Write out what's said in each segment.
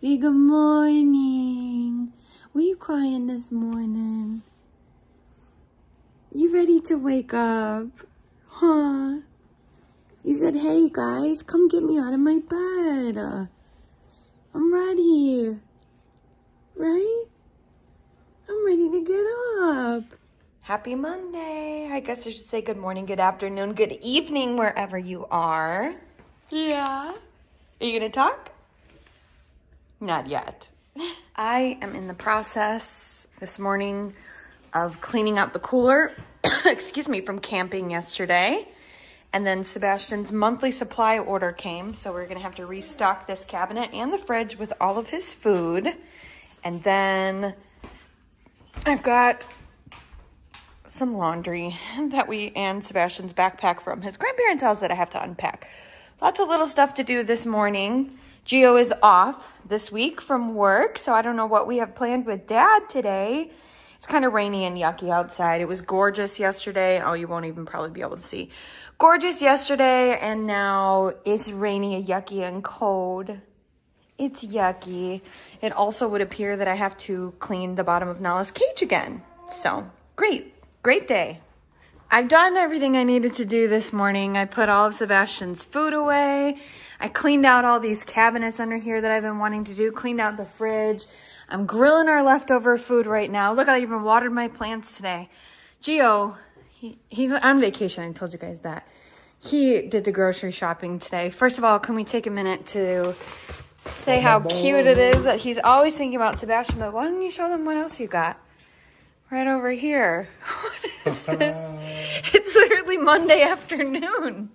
Hey, good morning. Were you crying this morning? You ready to wake up? Huh? You said, hey guys, come get me out of my bed. I'm ready. Right? I'm ready to get up. Happy Monday. I guess I should say good morning, good afternoon, good evening, wherever you are. Yeah. Are you going to talk? Not yet. I am in the process this morning of cleaning out the cooler, excuse me, from camping yesterday. And then Sebastian's monthly supply order came, so we're gonna have to restock this cabinet and the fridge with all of his food. And then I've got some laundry that we and Sebastian's backpack from his grandparents' house that I have to unpack. Lots of little stuff to do this morning. Geo is off this week from work, so I don't know what we have planned with dad today. It's kind of rainy and yucky outside. It was gorgeous yesterday. Oh, you won't even probably be able to see. Gorgeous yesterday, and now it's rainy and yucky and cold. It's yucky. It also would appear that I have to clean the bottom of Nala's cage again. So, great. Great day. I've done everything I needed to do this morning. I put all of Sebastian's food away. I cleaned out all these cabinets under here that I've been wanting to do, cleaned out the fridge. I'm grilling our leftover food right now. Look, I even watered my plants today. Geo, he, he's on vacation. I told you guys that. He did the grocery shopping today. First of all, can we take a minute to say how cute it is that he's always thinking about Sebastian, but why don't you show them what else you got? right over here. What is this? it's literally Monday afternoon.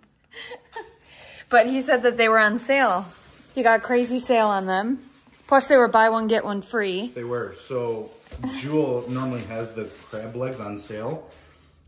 But he said that they were on sale. He got crazy sale on them. Plus they were buy one, get one free. They were. So Jewel normally has the crab legs on sale.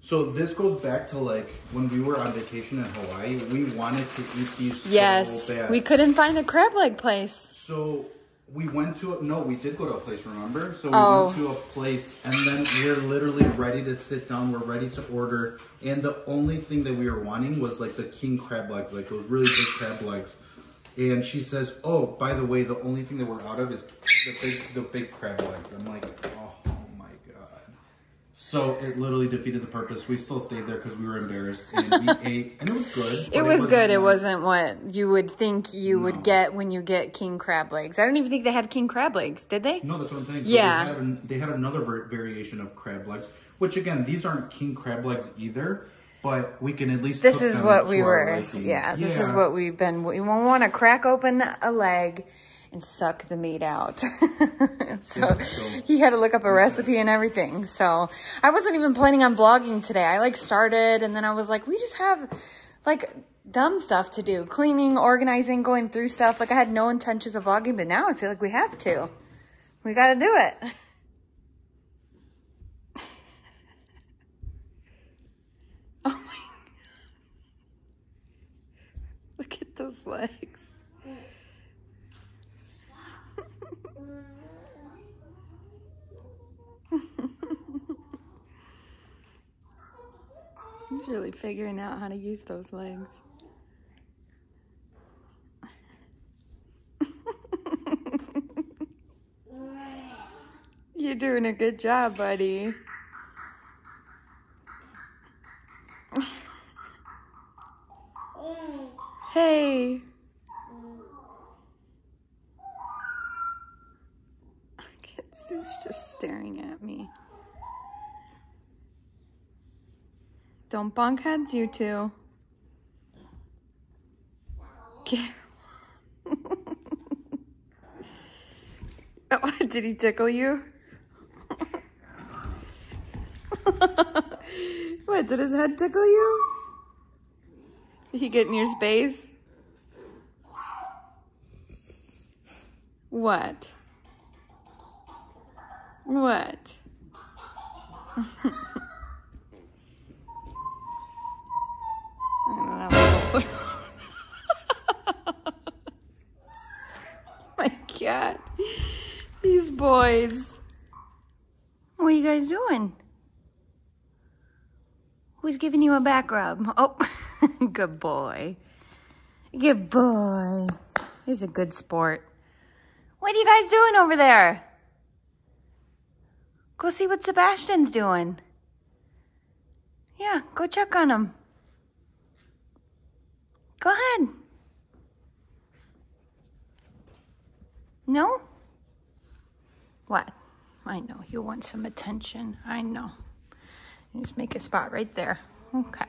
So this goes back to like when we were on vacation in Hawaii, we wanted to eat these yes, so bad. we couldn't find a crab leg place. So we went to a, no, we did go to a place. Remember? So we Oh. went to a place, and then we're literally ready to sit down. We're ready to order, and the only thing that we were wanting was like the king crab legs, like those really big crab legs. And she says, "Oh, by the way, the only thing that we're out of is the big, the big crab legs." I'm like, "Oh, oh my god!" So it literally defeated the purpose. We still stayed there because we were embarrassed, and we ate, and it was good. It was good. It wasn't what you would think you No. would get when you get king crab legs. I don't even think they had king crab legs, did they? No, that's what I'm saying. So Yeah. They had, they had another var- variation of crab legs, which again, these aren't king crab legs either, but we can at least. This is what we were. liking. Yeah, this is what we've been. We want to crack open a leg and suck the meat out. so he had to look up a recipe and everything. So I wasn't even planning on vlogging today. I like started and then I was like, we just have like dumb stuff to do cleaning, organizing, going through stuff. Like I had no intentions of vlogging, but now I feel like we have to. We got to do it. Oh my. Look at those legs. He's really figuring out how to use those legs. You're doing a good job, buddy. Hey. Look at Zeus just staring at me. Um, Don't bonk heads, you two. Oh, did he tickle you? what, did his head tickle you? Did he get in your space? What? What? Boys. What are you guys doing? Who's giving you a back rub? Oh, good boy. Good boy. He's a good sport. What are you guys doing over there? Go see what Sebastian's doing. Yeah, go check on him. Go ahead. No? What? I know, you want some attention. I know. You just make a spot right there. Okay.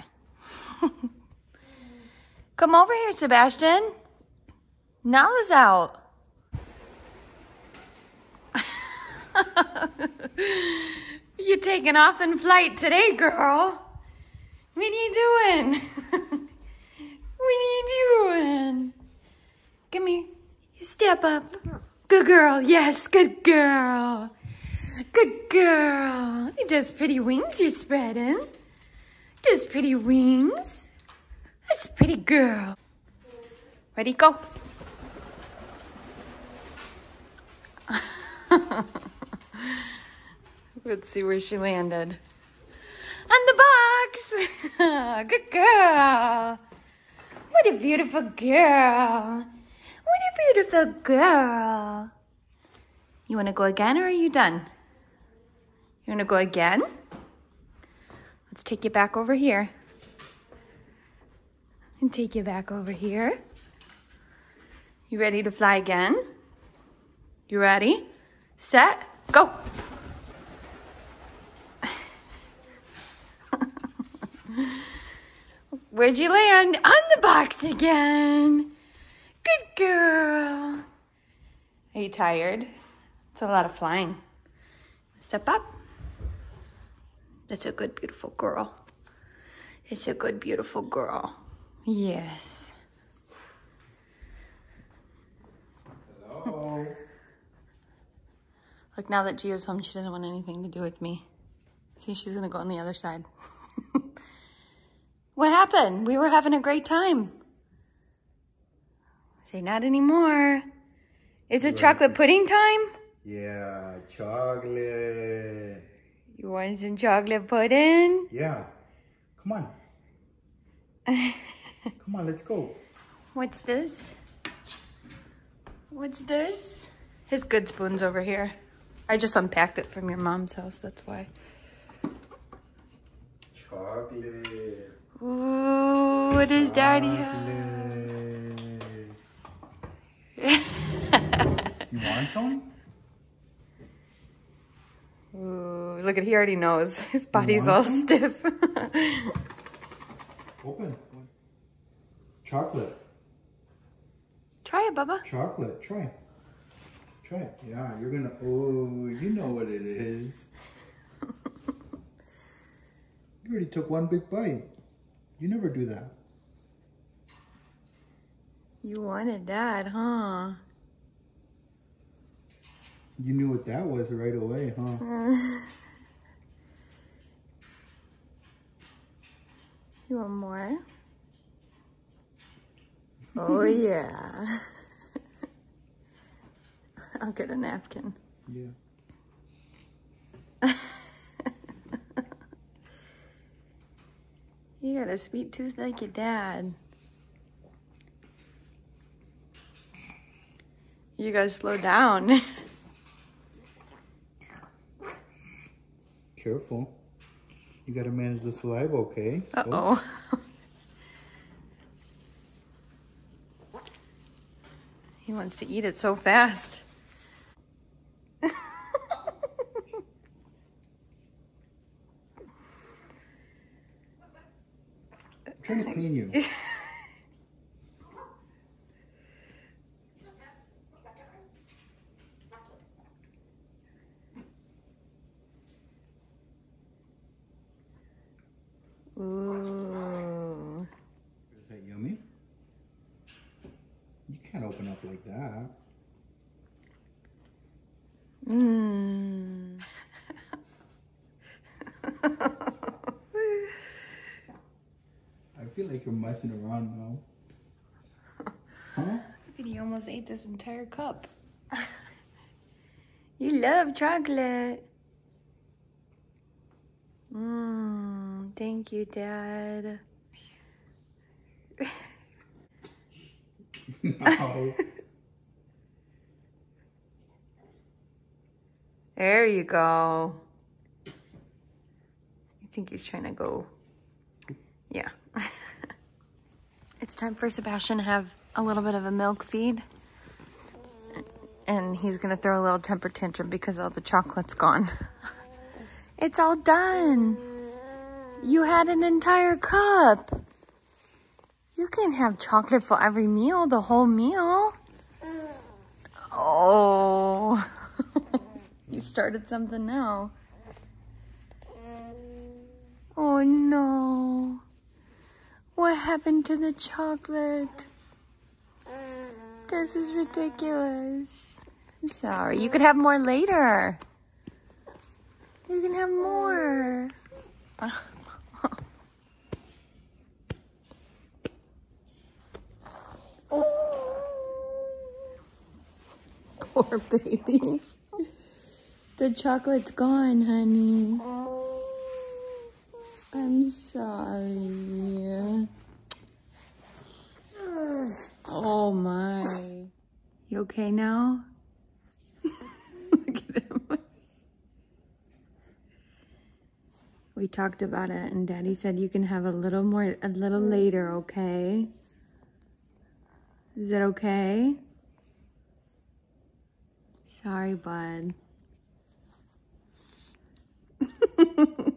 Come over here, Sebastian. Nala's out. You're taking off in flight today, girl. What are you doing? what are you doing? Come here. You step up. Good girl. Yes, good girl. Good girl. Just pretty wings you're spreading. Just pretty wings. That's a pretty girl. Ready, go. Let's see where she landed. On the box! Good girl! What a beautiful girl! What a beautiful girl! You want to go again or are you done? You want to go again? Let's take you back over here. And take you back over here. You ready to fly again? You ready? Set, go! Where'd you land? On the box again. Good girl. Are you tired? It's a lot of flying. Step up. That's a good, beautiful girl. It's a good, beautiful girl. Yes. Hello. Look, now that Gio's home, she doesn't want anything to do with me. See, she's gonna go on the other side. what happened? We were having a great time. Say, not anymore. Is it chocolate pudding time? Yeah, chocolate. You want some chocolate pudding? Yeah. Come on. Come on, let's go. What's this? What's this? His good spoon's over here. I just unpacked it from your mom's house, that's why. Chocolate. Ooh, what does daddy have? Chocolate. You want some? Ooh, look at he already knows. His body's all some? stiff. Open. Chocolate. Try it, Bubba. Chocolate. Try. Try it. Yeah, you're gonna. Oh, you know what it is. You already took one big bite. You never do that. You wanted that, huh? You knew what that was right away, huh? You want more? Oh, yeah. I'll get a napkin. Yeah. You got a sweet tooth like your dad. You gotta slow down. Careful. You gotta manage the saliva, okay? Uh oh. he wants to eat it so fast. I'm trying to clean you. Ooh. Is that yummy? You can't open up like that. Mmm. I feel like you're messing around now. Huh? Look at you almost ate this entire cup. you love chocolate. Mmm. Thank you, Dad. no. There you go. I think he's trying to go. Yeah. It's time for Sebastian to have a little bit of a milk feed. And he's gonna throw a little temper tantrum because all the chocolate's gone. it's all done. You had an entire cup. You can have chocolate for every meal, the whole meal. Oh. you started something now. Oh no. What happened to the chocolate? This is ridiculous. I'm sorry. You could have more later. You can have more. Poor baby. The chocolate's gone, honey. I'm sorry. Oh my. You okay now? Look at him. We talked about it and daddy said you can have a little more, a little mm. later, okay? Is it okay? Sorry, bud.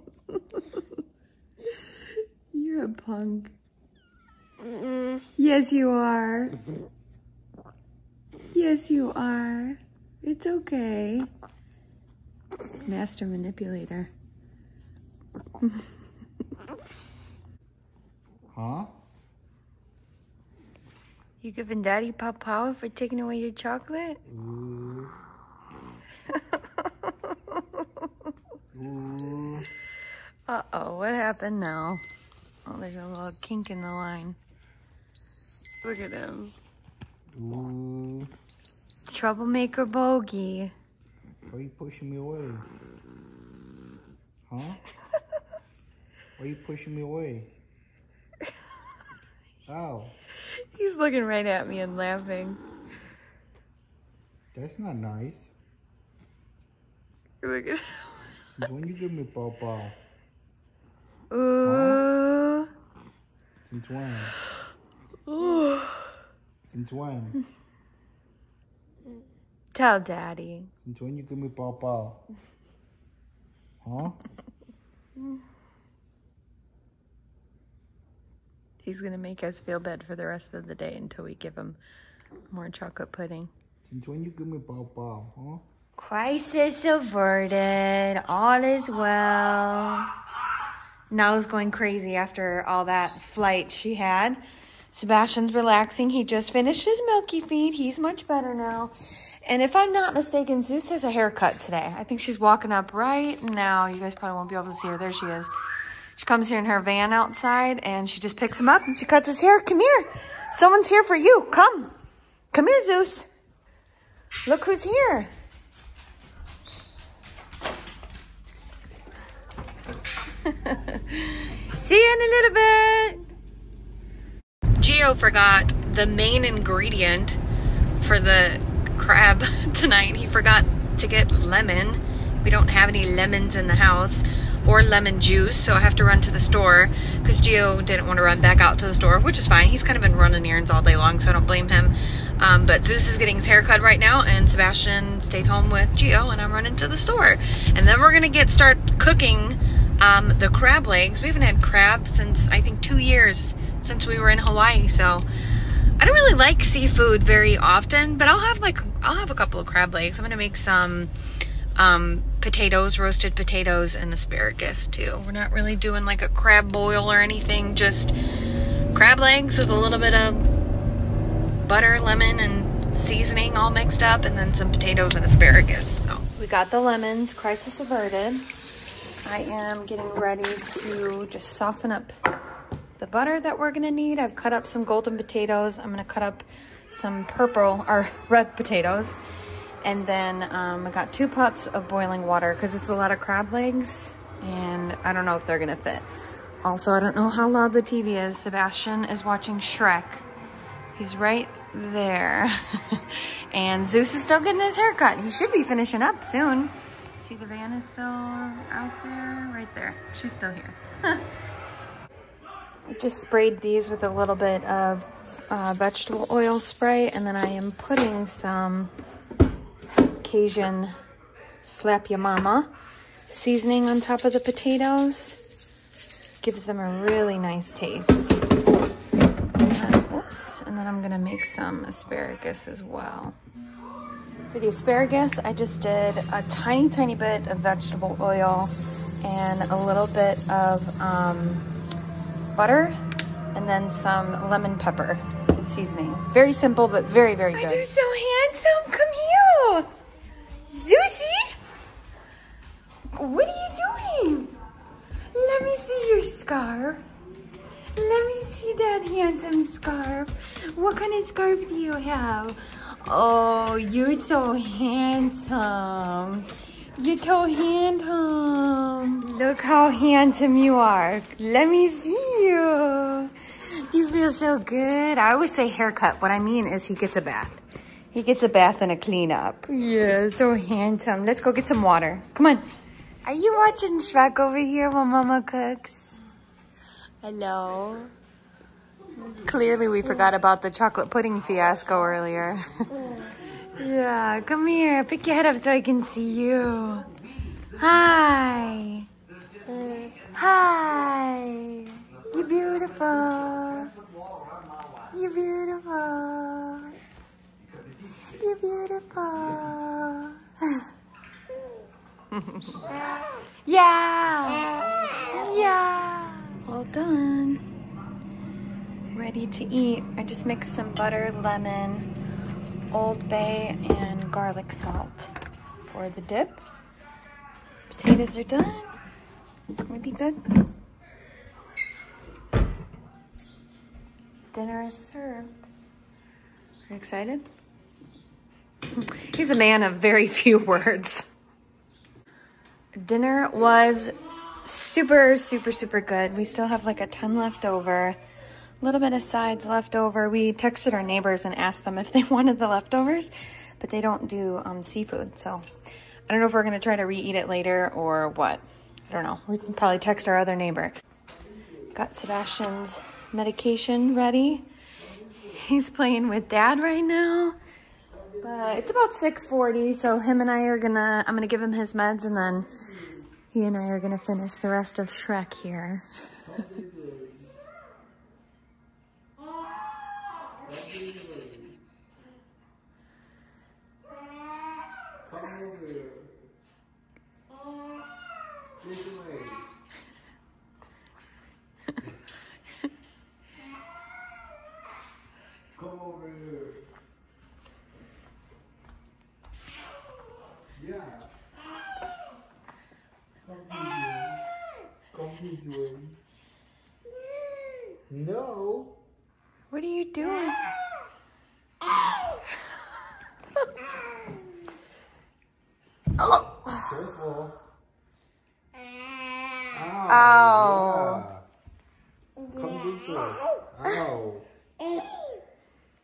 You're a punk. Yes, you are. Yes, you are. It's okay. Master manipulator. Huh? You giving daddy pop power for taking away your chocolate? Ooh. Ooh. Uh-oh, what happened now? Oh, there's a little kink in the line. Look at him. Ooh. Troublemaker bogey. Why are you pushing me away? Huh? Why are you pushing me away? Ow. He's looking right at me and laughing. That's not nice. Look at Since when you give me paw paw? Ooh. Since when? Ooh. Since when? Tell daddy. Since when you give me paw paw? Huh? He's gonna make us feel bad for the rest of the day until we give him more chocolate pudding. Crisis averted. All is well. Nala's going crazy after all that flight she had. Sebastian's relaxing. He just finished his milky feed. He's much better now. And if I'm not mistaken, Zeus has a haircut today. I think she's walking up right now. You guys probably won't be able to see her. There she is. She comes here in her van outside and she just picks him up and she cuts his hair. Come here. Someone's here for you. Come. Come here, Zeus. Look who's here. See you in a little bit. Geo forgot the main ingredient for the crab tonight. He forgot to get lemon. We don't have any lemons in the house or lemon juice, so I have to run to the store because Gio didn't want to run back out to the store, which is fine. He's kind of been running errands all day long, so I don't blame him. Um, but Zeus is getting his hair cut right now, and Sebastian stayed home with Gio, and I'm running to the store. And then we're gonna get start cooking um, the crab legs. We haven't had crab since I think two years since we were in Hawaii, so I don't really like seafood very often, but I'll have like I'll have a couple of crab legs. I'm gonna make some um, potatoes, roasted potatoes, and asparagus too. We're not really doing like a crab boil or anything, just crab legs with a little bit of butter, lemon, and seasoning all mixed up, and then some potatoes and asparagus. So we got the lemons, crisis averted. I am getting ready to just soften up the butter that we're gonna need. I've cut up some golden potatoes. I'm gonna cut up some purple or red potatoes. And then um, I got two pots of boiling water because it's a lot of crab legs and I don't know if they're gonna fit. Also, I don't know how loud the TV is. Sebastian is watching Shrek. He's right there. and Zeus is still getting his haircut. He should be finishing up soon. see the van is still out there? Right there. She's still here. I just sprayed these with a little bit of uh, vegetable oil spray and then I am putting some Cajun Slap Ya Mama seasoning on top of the potatoes. Gives them a really nice taste. And, oops, and then I'm gonna make some asparagus as well. For the asparagus, I just did a tiny, tiny bit of vegetable oil and a little bit of um, butter and then some lemon pepper seasoning. Very simple, but very, very good. You're so handsome. Come. Zeusy. What are you doing? Let me see your scarf. Let me see that handsome scarf. What kind of scarf do you have? Oh, you're so handsome. You're so handsome. Look how handsome you are. Let me see you. You feel so good? I always say haircut. What I mean is he gets a bath. He gets a bath and a cleanup. Yeah, so handsome. Let's go get some water. Come on. Are you watching Shrek over here while Mama cooks? Hello. Clearly we forgot about the chocolate pudding fiasco earlier. yeah, come here. Pick your head up so I can see you. Hi. Hi. You're beautiful. You're beautiful. Beautiful. yeah. Yeah. All done ready to eat. I just mixed some butter, lemon, Old Bay, and garlic salt for the dip. Potatoes are done. It's gonna be good. Dinner is served. Are you excited? He's a man of very few words. Dinner was super, super, super good. We still have like a ton left over A little bit of sides left over. We texted our neighbors and asked them if they wanted the leftovers, but they don't do um, seafood. So I don't know if we're gonna try to re-eat it later or what. I don't know. We can probably text our other neighbor. Got Sebastian's medication ready. He's playing with dad right now. But it's about 6.40, so him and I are gonna, I'm gonna give him his meds and then he and I are gonna finish the rest of Shrek here. doing? No. What are you doing? oh. Careful. Ow. Ow. Yeah. Come this way. Ow.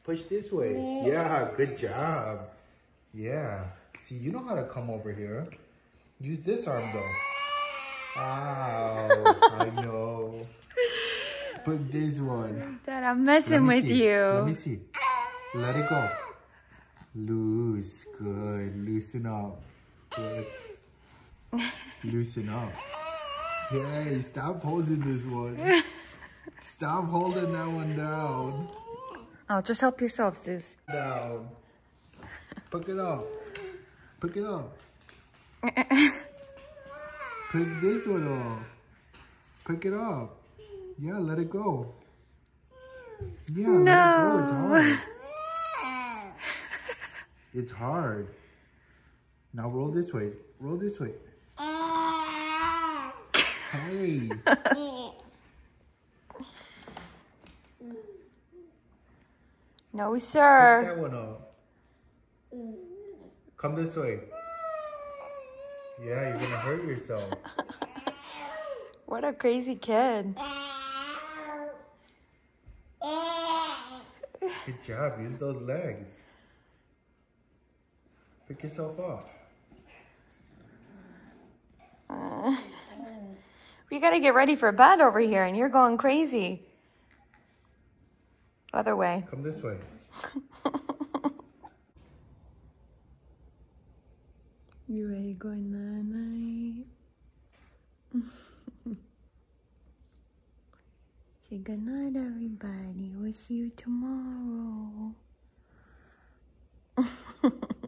Push this way. Yeah, good job. Yeah. See, you know how to come over here. Use this arm though. Ow, I know. Put this one. Dad, I'm messing with see. you. Let me see. Let it go. Loose. Good. Loosen up. Good. Loosen up. Hey, stop holding this one. Stop holding that one down. Oh, just help yourself, Zeus. Down. Pick it up. Pick it up. Pick this one up. Pick it up. Yeah, let it go. Yeah, no. let it go. It's hard. it's hard. Now roll this way. Roll this way. hey. No, sir. Pick that one up. Come this way. Yeah, you're gonna hurt yourself. what a crazy kid. Good job, use those legs. Pick yourself up. Uh, we gotta get ready for bed over here and you're going crazy. Other way. Come this way. You ready going go night? Say good night, everybody. We'll see you tomorrow.